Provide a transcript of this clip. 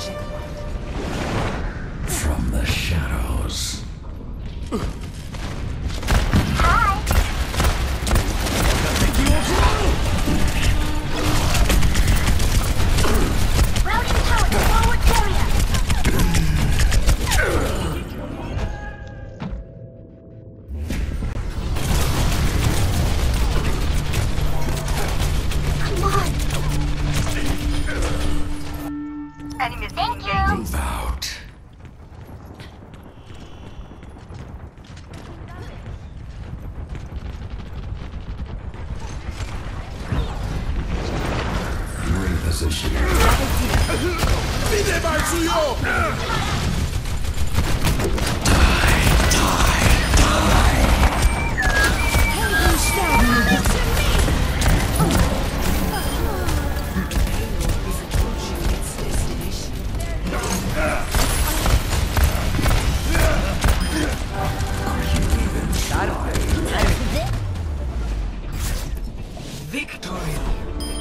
checkpoint. From the shadows. Thank you. Move out. You're in position. territorial.